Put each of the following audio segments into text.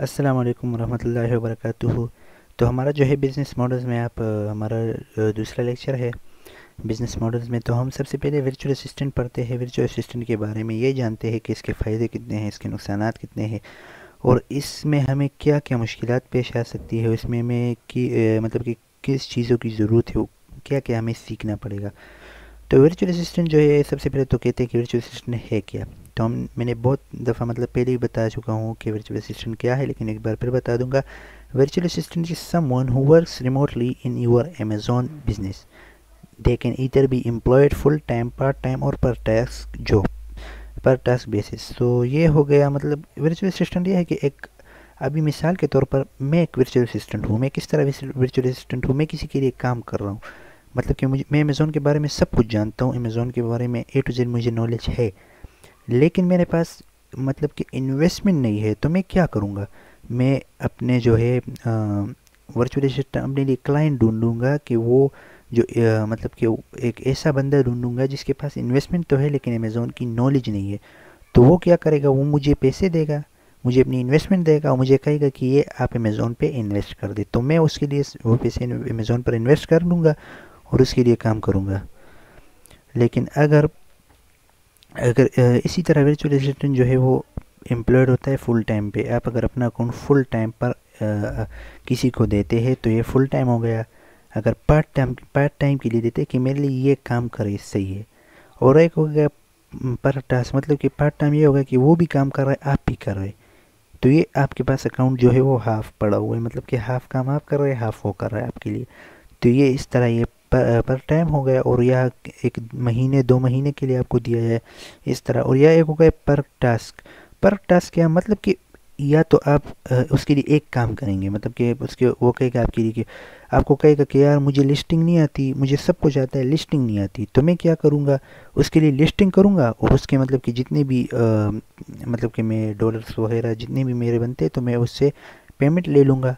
अस्सलाम वालेकुम रहमतुल्लाहि व तो हमारा जो है बिज़नेस मॉडल्स में आप, हमारा दूसरा लेक्चर है बिज़नेस मॉडल्स में। तो हम सबसे पहले वर्चुअल असिस्टेंट पढ़ते हैं। वर्चुअल असिस्टेंट के बारे में ये जानते हैं कि इसके फ़ायदे कितने हैं, इसके नुकसान कितने हैं और इसमें हमें क्या क्या मुश्किल पेश आ सकती है इसमें हमें कि मतलब कि किस चीज़ों की ज़रूरत है क्या क्या हमें सीखना पड़ेगा। तो वर्चुअल असिस्टेंट जो है, सबसे पहले तो कहते हैं कि वर्चुअल असिस्टेंट है क्या? तो हम मैंने बहुत दफ़ा मतलब पहले ही बता चुका हूँ कि वर्चुअल असिस्टेंट क्या है, लेकिन एक बार फिर बता दूँगा। Virtual assistant is someone who works remotely in your Amazon business they can either be employed full time part time और per task job per task basis तो ये हो गया मतलब वर्चुअल असिस्टेंट ये है कि एक, अभी मिसाल के तौर पर मैं एक वर्चुअल असिस्टेंट हूँ। मैं किस तरह वर्चुअल असिस्टेंट हूँ, मैं किसी के लिए काम कर रहा हूँ। मतलब कि मुझे, मैं अमेज़ोन के बारे में सब कुछ जानता हूँ। अमेज़ोन के बारे में ए टू जेड मुझे नॉलेज है। लेकिन मेरे पास मतलब कि इन्वेस्टमेंट नहीं है तो मैं क्या करूँगा? मैं अपने जो है वर्चुअल असिस्टेंट अपने लिए क्लाइंट ढूंढूँगा कि वो जो आ, मतलब कि एक ऐसा बंदा ढूंढूँगा जिसके पास इन्वेस्टमेंट तो है लेकिन अमेज़ोन की नॉलेज नहीं है। तो वो क्या करेगा? वो मुझे पैसे देगा मुझे अपनी इन्वेस्टमेंट देगा और मुझे कहेगा कि ये आप अमेज़ोन पे इन्वेस्ट कर दे। तो मैं उसके लिए वो पैसे अमेज़ोन पर इन्वेस्ट कर लूँगा और उसके लिए काम करूँगा। लेकिन अगर अगर इसी तरह वर्चुअल असिस्टेंट जो है वो एम्प्लॉयड होता है फुल टाइम पे। आप अगर अपना अकाउंट फुल टाइम पर किसी को देते हैं तो ये फुल टाइम हो गया। अगर पार्ट टाइम पार्ट टाइम के लिए देते कि मेरे लिए ये काम करे, सही है। और एक हो गया पर टास्क मतलब कि पार्ट टाइम ये होगा कि वो भी काम कर रहा है, आप भी कर रहे तो ये आपके पास अकाउंट जो है वो हाफ़ पड़ा हुआ है मतलब कि हाफ़ काम आप कर रहे हैं हाफ़ वो कर रहा है आपके लिए। तो ये इस तरह ये पर, पर टाइम हो गया और यह एक महीने दो महीने के लिए आपको दिया जाए इस तरह। और यह एक हो गया पर टास्क पर टास्क क्या मतलब कि या तो आप उसके लिए एक काम करेंगे मतलब कि उसके वो कहेगा आपके लिए कि आपको कहेगा कि यार मुझे लिस्टिंग नहीं आती मुझे सब कुछ आता है लिस्टिंग नहीं आती तो मैं क्या करूँगा? उसके लिए लिस्टिंग करूँगा? और उसके मतलब कि जितने भी आ, मतलब कि मैं डॉलर्स वगैरह जितने भी मेरे बनते तो मैं उससे पेमेंट ले लूँगा।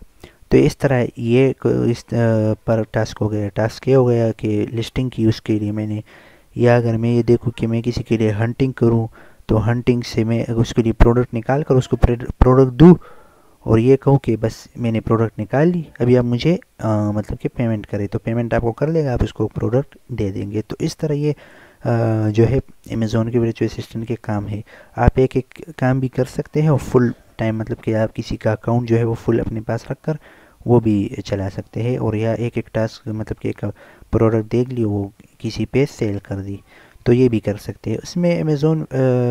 तो इस तरह ये इस पर टास्क हो गया। टास्क ये हो गया कि लिस्टिंग की उसके लिए मैंने या अगर मैं ये देखूँ कि मैं किसी के लिए हंटिंग करूँ तो हंटिंग से मैं उसके लिए प्रोडक्ट निकाल कर उसको प्रोडक्ट दूँ और ये कहूँ कि बस मैंने प्रोडक्ट निकाल ली अभी आप मुझे आ, मतलब कि पेमेंट करें तो पेमेंट आपको कर लेगा आप उसको प्रोडक्ट दे देंगे। तो इस तरह ये आ, जो है अमेज़ोन के वर्चुअल असिस्टेंट के काम है। आप एक एक काम भी कर सकते हैं और फुल टाइम मतलब कि आप किसी का अकाउंट जो है वो फुल अपने पास रख कर वो भी चला सकते हैं और या एक एक टास्क मतलब कि एक प्रोडक्ट देख ली, वो किसी पे सेल कर दी तो ये भी कर सकते हैं। उसमें अमेज़ोन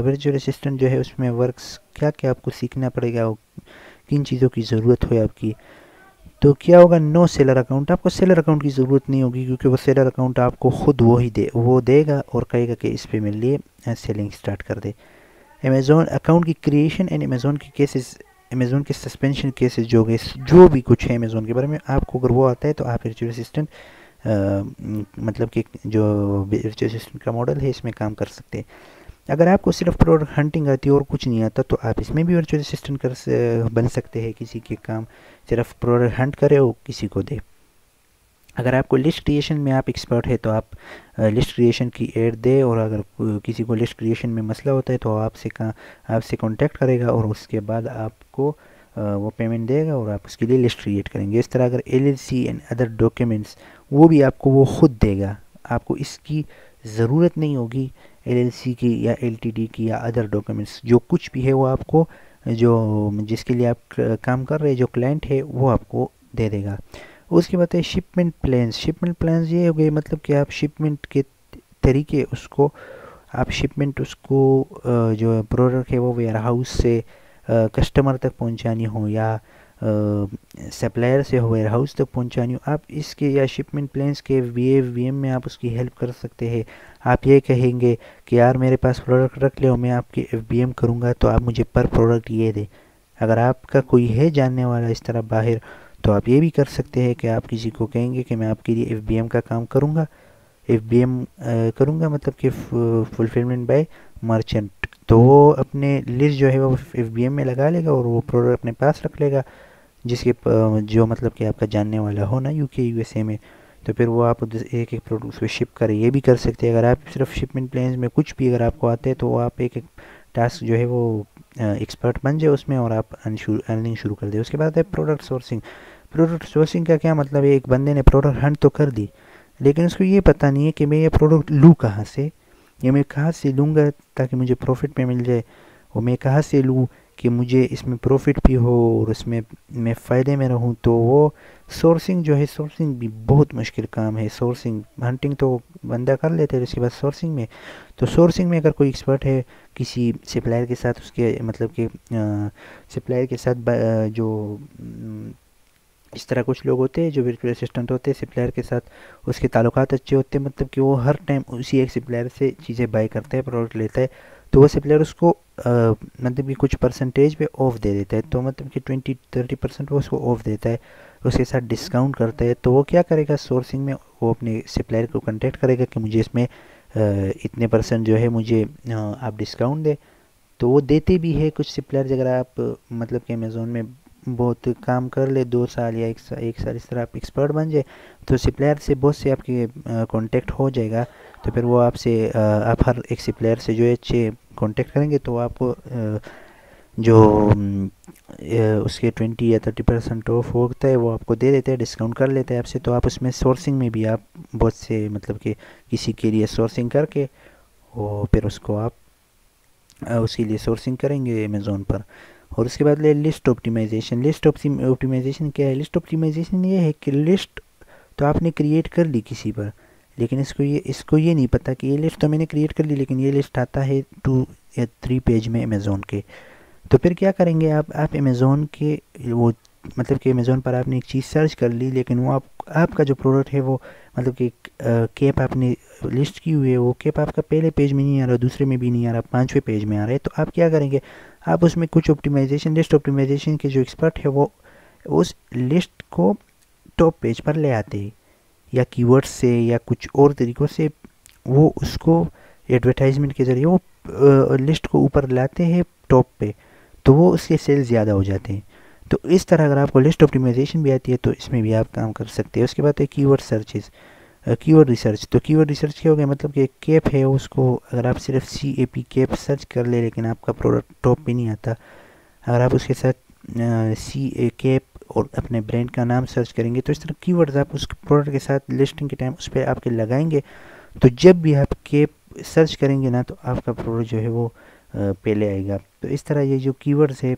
वर्चुअल असिस्टेंट जो है, उसमें वर्क्स क्या क्या आपको सीखना पड़ेगा किन चीज़ों की ज़रूरत हो आपकी तो क्या होगा नो सेलर अकाउंट आपको सेलर अकाउंट की ज़रूरत नहीं होगी, क्योंकि वो सेलर अकाउंट आपको खुद वो ही दे, वो देगा और कहेगा कि इस पर मेरे लिए सेलिंग स्टार्ट कर दे। अमेज़ोन अकाउंट की क्रिएशन एंड अमेज़ोन की केसेस अमेज़ोन के सस्पेंशन केसेस जो गए जो भी कुछ है अमेज़ोन के बारे में, आपको अगर वो आता है तो आप वर्चुअल असिस्टेंट मतलब कि जो वर्चुअल असिस्टेंट का मॉडल है, इसमें काम कर सकते हैं। अगर आपको सिर्फ़ प्रोडक्ट हंटिंग आती है और कुछ नहीं आता तो आप इसमें भी वर्चुअल असिस्टेंट कर बन सकते हैं, किसी के काम सिर्फ़ प्रोडक्ट हंट करे और किसी को दे। अगर आपको लिस्ट क्रिएशन में आप एक्सपर्ट है तो आप लिस्ट क्रिएशन की एड दे और अगर किसी को लिस्ट क्रिएशन में मसला होता है तो आपसे कहाँ आपसे कांटेक्ट करेगा और उसके बाद आपको वो पेमेंट देगा और आप उसके लिए लिस्ट क्रिएट करेंगे। इस तरह अगर एलएलसी एंड अदर डॉक्यूमेंट्स वो भी आपको, वो खुद देगा। आपको इसकी ज़रूरत नहीं होगी एलएलसी की या एलटीडी की या अदर डॉक्यूमेंट्स जो कुछ भी है, वो आपको, जो जिसके लिए आप काम कर रहे हैं, जो क्लाइंट है, वो आपको दे देगा। उसके बाद है शिपमेंट प्लान्स शिपमेंट प्लान्स ये हो गए मतलब कि आप शिपमेंट के तरीके उसको, आप शिपमेंट उसको जो प्रोडक्ट है वो वेयर हाउस से कस्टमर तक पहुंचानी हो या सप्लायर से हो वेयर हाउस तक पहुंचानी हो, आप इसके या शिपमेंट प्लान्स के वी वी एम में आप उसकी हेल्प कर सकते हैं। आप ये कहेंगे कि यार मेरे पास प्रोडक्ट रख ले मैं आपकी एफ़ बी एम करूँगा तो आप मुझे पर प्रोडक्ट ये दें। अगर आपका कोई है जानने वाला इस तरह बाहर तो आप ये भी कर सकते हैं कि आप किसी को कहेंगे कि मैं आपके लिए एफबीएम का काम करूँगा। एफ़ बी करूँगा मतलब कि फुलफिलमेंट बाय मर्चेंट तो वो अपने लिस्ट जो है वो एफबीएम में लगा लेगा और वो प्रोडक्ट अपने पास रख लेगा, जिसके जो मतलब कि आपका जानने वाला हो ना यूके यूएसए में। तो फिर वो आप एक एक प्रोडक्ट पर शिप करें, ये भी कर सकते हैं। अगर आप सिर्फ़ शिपमेंट प्लान में कुछ भी अगर आपको आते हैं तो आप एक एक टास्क जो है वो एक्सपर्ट बन जाए उसमें और आप अर्निंग शुरू कर दे। उसके बाद है प्रोडक्ट सोर्सिंग प्रोडक्ट सोर्सिंग का क्या मतलब है? एक बंदे ने प्रोडक्ट हंट तो कर दी, लेकिन उसको ये पता नहीं है कि मैं ये प्रोडक्ट लूँ कहाँ से? या मैं कहाँ से लूँगा ताकि मुझे प्रॉफिट में मिल जाए? और मैं कहाँ से लूँ कि मुझे इसमें प्रॉफिट भी हो और उसमें मैं फ़ायदे में रहूँ? तो वो सोर्सिंग जो है सोर्सिंग भी बहुत मुश्किल काम है। सोर्सिंग हंटिंग तो बंदा कर लेते हैं उसके बाद सोर्सिंग में। तो सोर्सिंग में अगर कोई एक्सपर्ट है किसी सप्लायर के साथ उसके मतलब कि सप्लायर के साथ जो इस तरह कुछ लोग होते हैं जो वर्चुअल असिस्टेंट होते हैं सप्लायर के साथ उसके ताल्लुकात अच्छे होते हैं मतलब कि वो हर टाइम उसी एक सप्लायर से चीज़ें बाई करता है प्रोडक्ट लेता है। तो वो सप्लायर उसको आ, मतलब कि कुछ परसेंटेज पे ऑफ़ दे देता है। तो मतलब कि ट्वेंटी थर्टी परसेंट वो उसको ऑफ़ देता है। उसके साथ डिस्काउंट करता है तो वो क्या करेगा? सोर्सिंग में वो अपने सप्लायर को कांटेक्ट करेगा कि मुझे इसमें इतने परसेंट जो है मुझे आप डिस्काउंट दें। तो वो देते भी है कुछ सप्लायर अगर आप मतलब कि अमेज़ोन में बहुत काम कर ले, दो साल या एक साल एक साल इस तरह आप एक्सपर्ट बन जाए तो सप्लायर से बहुत से आपके कांटेक्ट हो जाएगा। तो फिर वो आपसे आप हर एक सप्लायर से जो है अच्छे कांटेक्ट करेंगे तो आपको जो उसके ट्वेंटी या थर्टी परसेंट ऑफ़ होता है, वो आपको दे देते हैं डिस्काउंट कर लेते हैं आपसे तो आप उसमें सोर्सिंग में भी आप बहुत से मतलब कि किसी के लिए सोर्सिंग करके और फिर उसको आप उसके लिए सोर्सिंग करेंगे अमेज़ोन पर। और उसके बाद ले लिस्ट ऑप्टिमाइजेशन लिस्ट ऑप्टिमाइजेशन क्या है? लिस्ट ऑप्टिमाइजेशन ये है कि लिस्ट तो आपने क्रिएट कर ली किसी पर, लेकिन इसको ये इसको ये नहीं पता कि ये लिस्ट तो मैंने क्रिएट कर ली, लेकिन ये लिस्ट आता है टू या थ्री पेज में अमेज़ोन के। तो फिर क्या करेंगे आप? आप अमेज़ोन के वो मतलब कि अमेज़ोन पर आपने एक चीज़ सर्च कर ली, लेकिन वो आप, आपका जो प्रोडक्ट है वो मतलब कि केप आपने लिस्ट की हुई है, वो केप आपका पहले पेज में नहीं आ रहा, दूसरे में भी नहीं आ रहा, पाँचवें पेज में आ रहा है। तो आप क्या करेंगे? आप उसमें कुछ ऑप्टिमाइजेशन लिस्ट ऑप्टिमाइजेशन के जो एक्सपर्ट है वो, उस लिस्ट को टॉप पेज पर ले आते हैं। या कीवर्ड्स से, या कुछ और तरीक़ों से वो उसको एडवर्टाइजमेंट के ज़रिए वो लिस्ट को ऊपर लाते हैं टॉप पे। तो वो उसके सेल्स ज़्यादा हो जाते हैं। तो इस तरह अगर आपको लिस्ट ऑप्टिमाइजेशन भी आती है तो इसमें भी आप काम कर सकते हैं। उसके बाद है कीवर्ड सर्चेज़ कीवर्ड रिसर्च तो कीवर्ड रिसर्च क्या हो गया? मतलब कि कैप है उसको अगर आप सिर्फ़ C A P cap search कर ले, लेकिन आपका प्रोडक्ट टॉप पे नहीं आता, अगर आप उसके साथ सी ए कैप और अपने ब्रांड का नाम सर्च करेंगे तो इस तरह कीवर्ड्स आप उस प्रोडक्ट के साथ लिस्टिंग के टाइम उस पर आपके लगाएँगे। तो जब भी आप केप सर्च करेंगे ना तो आपका प्रोडक्ट जो है वो पहले आएगा। तो इस तरह ये जो कीवर्ड्स है,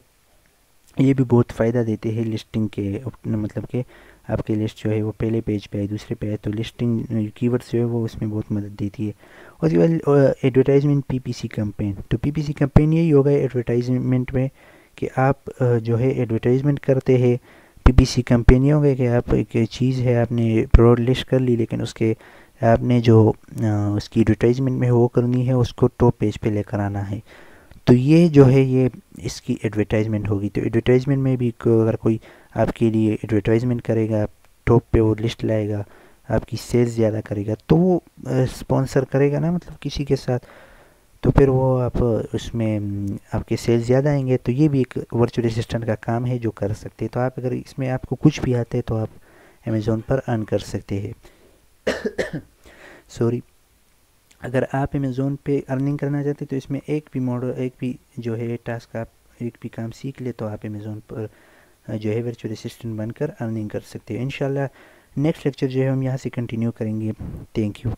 ये भी बहुत फ़ायदा देते हैं लिस्टिंग के मतलब के आपकी लिस्ट जो है वो पहले पेज पे है, दूसरे पे है तो लिस्टिंग कीवर्ड्स जो है वो उसमें बहुत मदद देती है। और उसके बाद एडवर्टाइजमेंट पीपीसी कैंपेन तो पीपीसी कैंपेन यही होगा एडवर्टाइजमेंट में कि आप जो है एडवर्टाइजमेंट करते हैं पीपीसी कैंपेन ये होगा कि आप एक चीज़ है, आपने प्रोडक्ट लिस्ट कर ली, लेकिन उसके आपने जो उसकी एडवर्टाइजमेंट में वो करनी है, उसको टॉप पेज पे लेकर आना है। तो ये जो है, ये इसकी एडवर्टाइजमेंट होगी। तो एडवर्टाइजमेंट में भी अगर कोई आपके लिए एडवर्टाइजमेंट करेगा टॉप पे वो लिस्ट लाएगा, आपकी सेल्स ज़्यादा करेगा तो वो स्पॉन्सर करेगा ना मतलब किसी के साथ? तो फिर वो आप उसमें आपके सेल्स ज़्यादा आएँगे तो ये भी एक वर्चुअल असिस्टेंट का काम है जो कर सकते हैं। तो आप अगर इसमें आपको कुछ भी आते हैं तो आप अमेज़ोन पर अर्न कर सकते हैं। सॉरी अगर आप अमेज़ोन पे अर्निंग करना चाहते तो इसमें एक भी मॉडल एक भी जो है टास्क आप, एक भी काम सीख ले तो आप अमेज़ोन पर जो है वर्चुअल असिस्टेंट बनकर अर्निंग कर सकते हैं। इन नेक्स्ट लेक्चर जो है, हम यहाँ से कंटिन्यू करेंगे। Thank you